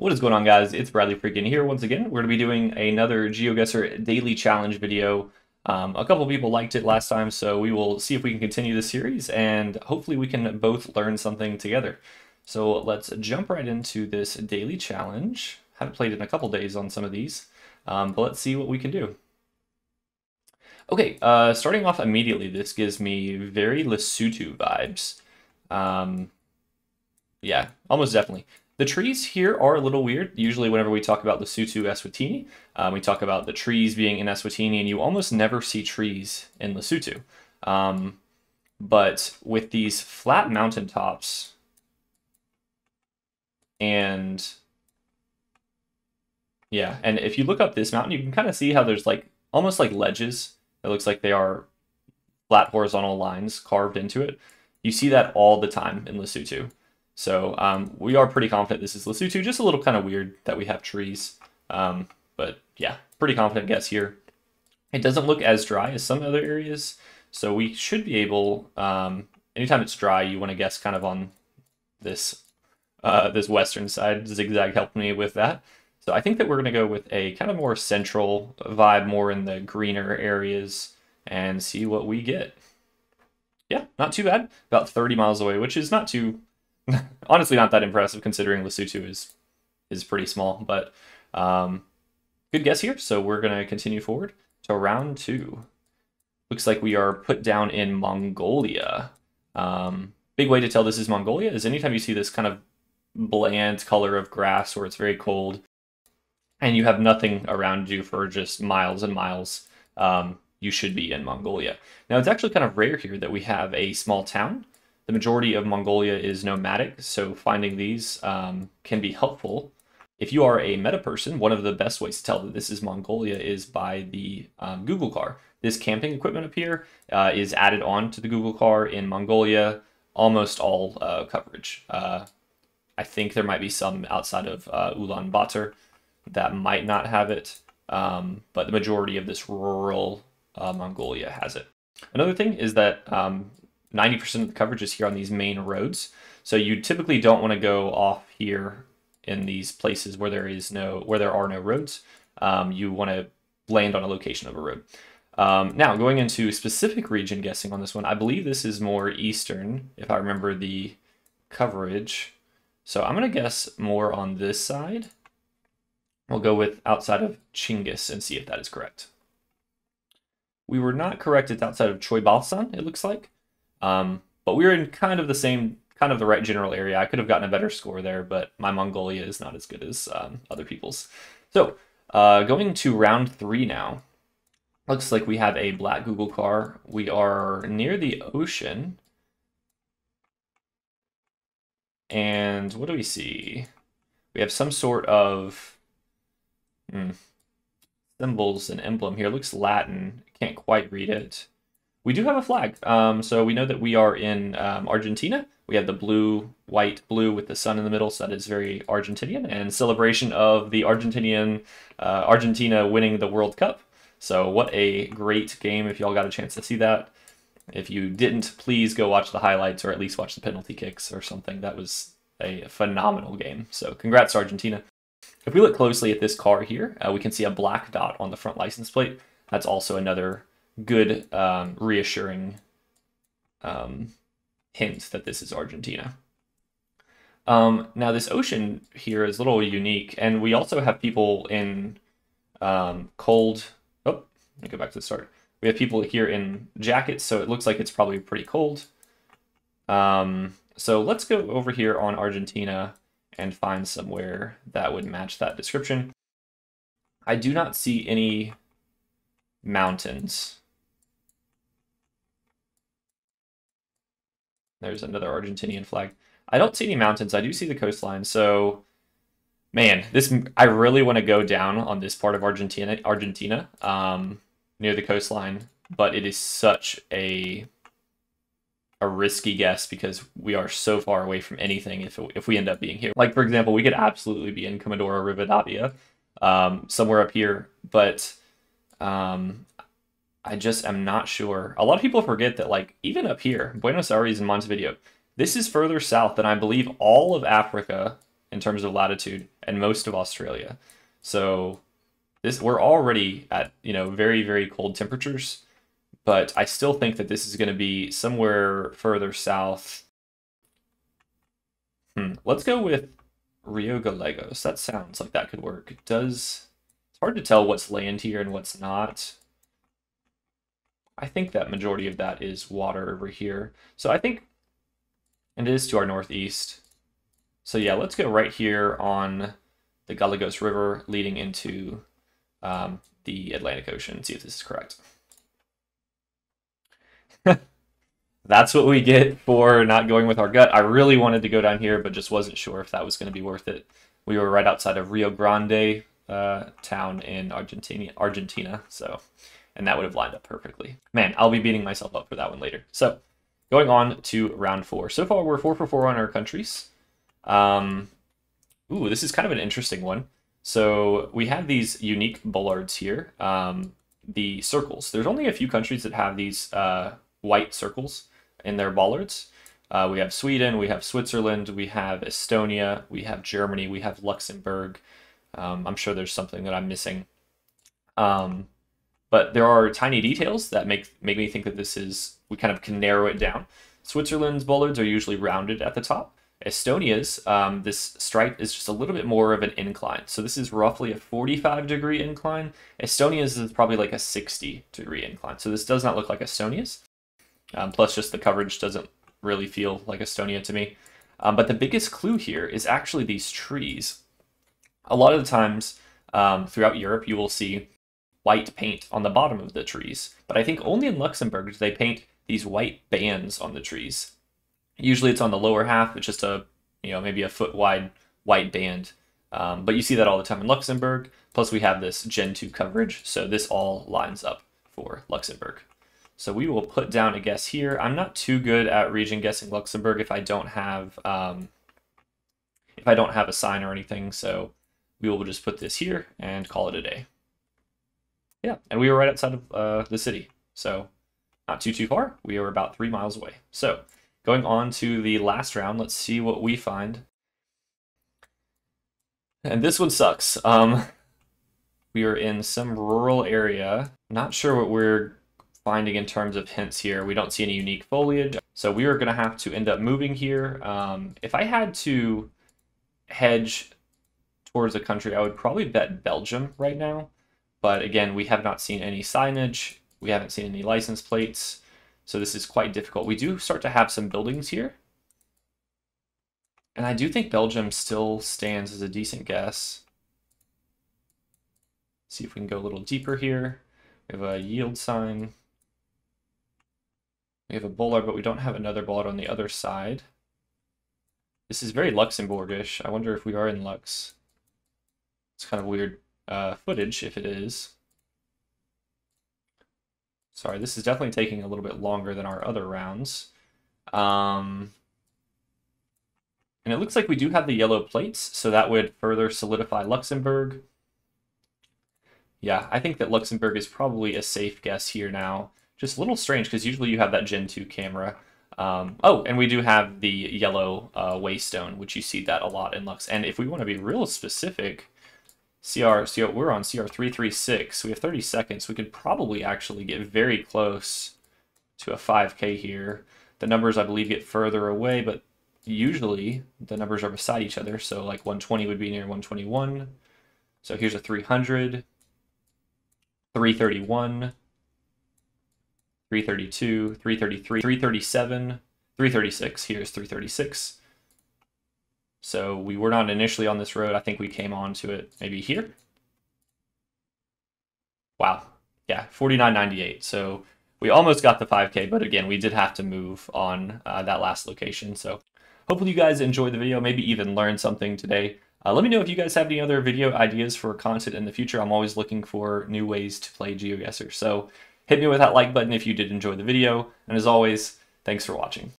What is going on, guys? It's Bradley Freakin here once again. We're going to be doing another GeoGuessr daily challenge video. Um, a couple people liked it last time, so we will see if we can continue the series, and hopefully we can both learn something together. So let's jump right into this daily challenge. Haven't played in a couple days on some of these, um, but let's see what we can do. Okay, uh, starting off immediately, this gives me very Lesotho vibes. Um, yeah, almost definitely. The trees here are a little weird. Usually whenever we talk about the Lesotho Eswatini, um, we talk about the trees being in Eswatini, and you almost never see trees in Lesotho. Um, but with these flat mountaintops and yeah, and if you look up this mountain, you can kind of see how there's like almost like ledges. It looks like they are flat horizontal lines carved into it. You see that all the time in Lesotho. So um, we are pretty confident this is Lesotho. Just a little kind of weird that we have trees. Um, but yeah, pretty confident guess here. It doesn't look as dry as some other areas. So we should be able, um, anytime it's dry, you want to guess kind of on this uh, this western side. Zigzag helped me with that. So I think that we're going to go with a kind of more central vibe, more in the greener areas, and see what we get. Yeah, not too bad. About 30 miles away, which is not too honestly not that impressive considering Lesotho is is pretty small, but um, good guess here. So we're gonna continue forward to round two. Looks like we are put down in Mongolia. Um, big way to tell this is Mongolia is anytime you see this kind of bland color of grass where it's very cold and you have nothing around you for just miles and miles, um, you should be in Mongolia. Now it's actually kind of rare here that we have a small town the majority of Mongolia is nomadic, so finding these um, can be helpful. If you are a meta person, one of the best ways to tell that this is Mongolia is by the um, Google car. This camping equipment up here uh, is added on to the Google car in Mongolia, almost all uh, coverage. Uh, I think there might be some outside of uh, Ulaanbaatar that might not have it, um, but the majority of this rural uh, Mongolia has it. Another thing is that um, 90% of the coverage is here on these main roads. So you typically don't want to go off here in these places where there is no where there are no roads. Um, you want to land on a location of a road. Um, now going into specific region guessing on this one, I believe this is more eastern if I remember the coverage. So I'm going to guess more on this side. We'll go with outside of Chinggis and see if that is correct. We were not correct. It's outside of Choibalsan, it looks like. Um, but we were in kind of the same, kind of the right general area. I could have gotten a better score there, but my Mongolia is not as good as um, other people's. So uh, going to round three now. Looks like we have a black Google car. We are near the ocean. And what do we see? We have some sort of hmm, symbols and emblem here. It looks Latin. Can't quite read it. We do have a flag. Um, so we know that we are in um, Argentina. We have the blue, white, blue with the sun in the middle, so that is very Argentinian, and celebration of the Argentinian uh, Argentina winning the World Cup. So what a great game! If y'all got a chance to see that, if you didn't, please go watch the highlights or at least watch the penalty kicks or something. That was a phenomenal game. So congrats Argentina. If we look closely at this car here, uh, we can see a black dot on the front license plate. That's also another good, um, reassuring um, hint that this is Argentina. Um, now, this ocean here is a little unique, and we also have people in um, cold. Oh, let me go back to the start. We have people here in jackets, so it looks like it's probably pretty cold. Um, so let's go over here on Argentina and find somewhere that would match that description. I do not see any mountains. There's another Argentinian flag. I don't see any mountains. I do see the coastline. So, man, this I really want to go down on this part of Argentina, Argentina, um, near the coastline. But it is such a a risky guess because we are so far away from anything if, if we end up being here. Like, for example, we could absolutely be in Comodoro Rivadavia, um, somewhere up here, but um, I just am not sure. A lot of people forget that, like, even up here, Buenos Aires and Montevideo, this is further south than I believe all of Africa in terms of latitude and most of Australia. So this we're already at you know very very cold temperatures, but I still think that this is going to be somewhere further south. Hmm. Let's go with Rio Gallegos. That sounds like that could work. It does it's hard to tell what's land here and what's not. I think that majority of that is water over here. So I think and it is to our northeast. So yeah, let's go right here on the Gallegos River leading into um, the Atlantic Ocean see if this is correct. That's what we get for not going with our gut. I really wanted to go down here, but just wasn't sure if that was going to be worth it. We were right outside of Rio Grande uh, town in Argentina, Argentina, so and that would have lined up perfectly. Man, I'll be beating myself up for that one later. So, going on to round four. So far, we're four for four on our countries. Um, ooh, this is kind of an interesting one. So we have these unique bollards here, um, the circles. There's only a few countries that have these uh, white circles in their bollards. Uh, we have Sweden, we have Switzerland, we have Estonia, we have Germany, we have Luxembourg. Um, I'm sure there's something that I'm missing. Um, but there are tiny details that make make me think that this is we kind of can narrow it down. Switzerland's bollards are usually rounded at the top. Estonia's, um, this stripe is just a little bit more of an incline. So this is roughly a 45 degree incline. Estonia's is probably like a 60 degree incline. So this does not look like Estonia's. Um, plus just the coverage doesn't really feel like Estonia to me. Um, but the biggest clue here is actually these trees. A lot of the times um, throughout Europe, you will see white paint on the bottom of the trees. But I think only in Luxembourg do they paint these white bands on the trees. Usually it's on the lower half. It's just a, you know, maybe a foot wide white band. Um, but you see that all the time in Luxembourg. Plus we have this Gen 2 coverage. So this all lines up for Luxembourg. So we will put down a guess here. I'm not too good at region guessing Luxembourg if I don't have um, if I don't have a sign or anything. So we will just put this here and call it a day. Yeah, and we were right outside of uh, the city. So not too, too far. We were about three miles away. So Going on to the last round, let's see what we find. And this one sucks. Um, we are in some rural area. Not sure what we're finding in terms of hints here. We don't see any unique foliage. So we are going to have to end up moving here. Um, if I had to hedge towards a country, I would probably bet Belgium right now. But again, we have not seen any signage. We haven't seen any license plates. So this is quite difficult. We do start to have some buildings here. And I do think Belgium still stands as a decent guess. See if we can go a little deeper here. We have a yield sign. We have a bollard, but we don't have another bollard on the other side. This is very Luxembourgish. I wonder if we are in Lux. It's kind of weird uh, footage if it is. Sorry, this is definitely taking a little bit longer than our other rounds. Um, and it looks like we do have the yellow plates, so that would further solidify Luxembourg. Yeah, I think that Luxembourg is probably a safe guess here now. Just a little strange, because usually you have that Gen 2 camera. Um, oh, and we do have the yellow uh, waystone, which you see that a lot in Lux. And if we want to be real specific, CR, CR, we're on CR336. so We have 30 seconds. We could probably actually get very close to a 5K here. The numbers, I believe, get further away, but usually the numbers are beside each other. So like 120 would be near 121. So here's a 300, 331, 332, 333, 337, 336. Here's 336. So we were not initially on this road. I think we came onto it maybe here. Wow. Yeah, 49.98. So we almost got the 5K, but again, we did have to move on uh, that last location. So hopefully you guys enjoyed the video, maybe even learned something today. Uh, let me know if you guys have any other video ideas for content in the future. I'm always looking for new ways to play GeoGuessr. So hit me with that like button if you did enjoy the video. And as always, thanks for watching.